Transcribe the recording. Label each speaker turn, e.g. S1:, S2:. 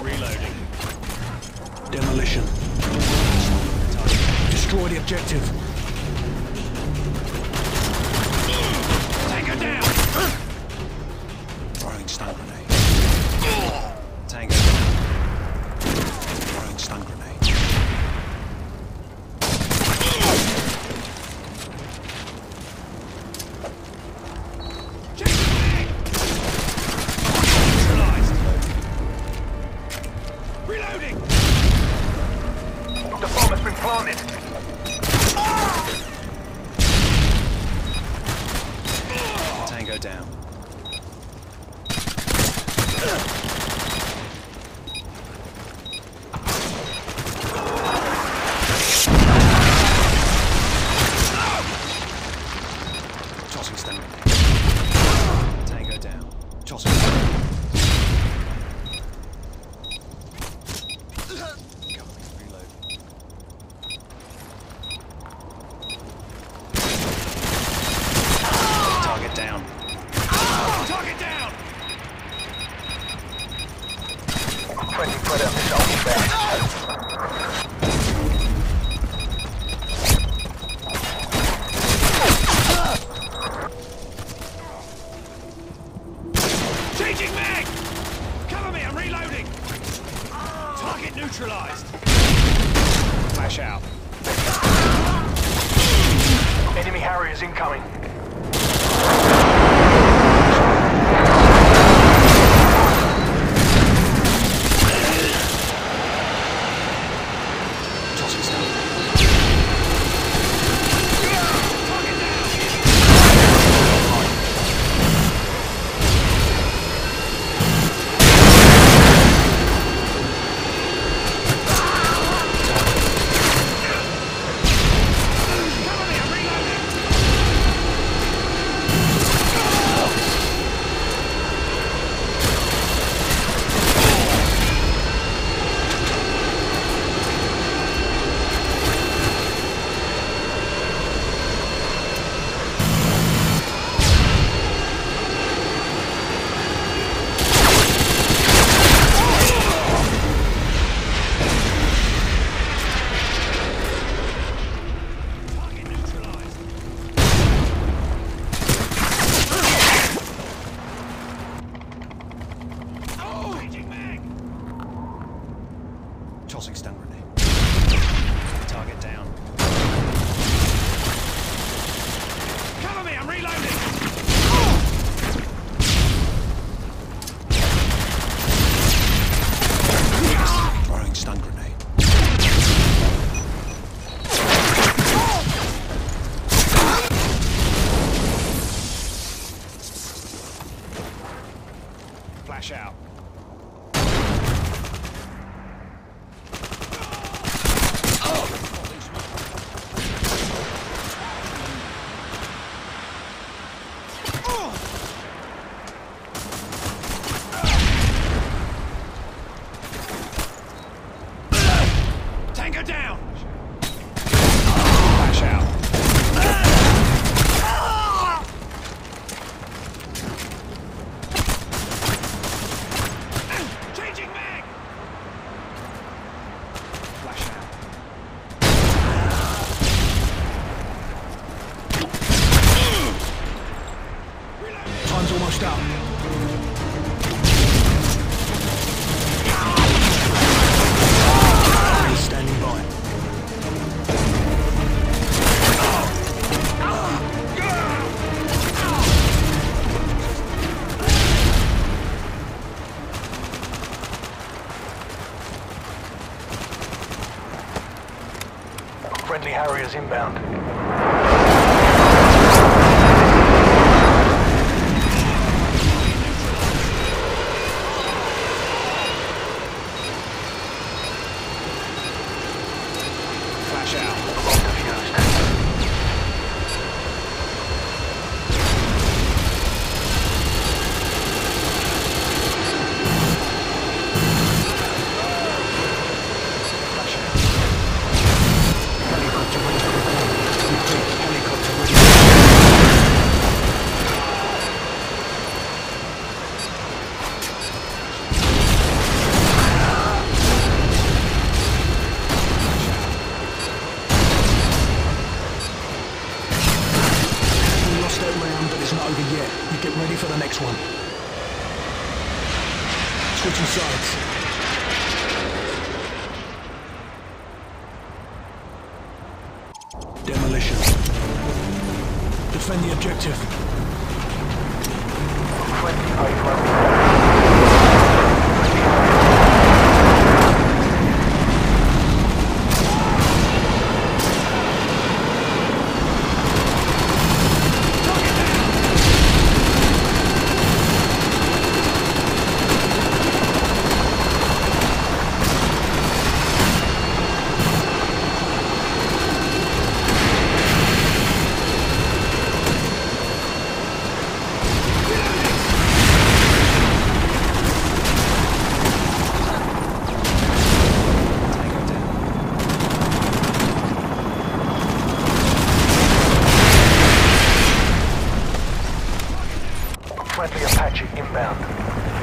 S1: Reloading.
S2: Demolition. Destroy the objective.
S1: Tossing stun. Tango down. Tossing stun Changing mag! Cover me, I'm reloading! Target neutralized! Flash out.
S3: Enemy Harriers incoming.
S1: Tossing stun. Target down! Cover me, I'm reloading! Target neutralized! Oh! Changing mag! Tossing stun grenade. Target down. Cover me, I'm reloading! Flash out. Tango down! Flash out. Changing mag! Flash out.
S2: Time's up. Standing by.
S3: Friendly Harriers inbound. Get
S2: ready for the next one. Switching sides. Demolition. Defend the objective.
S3: Friendly Apache inbound.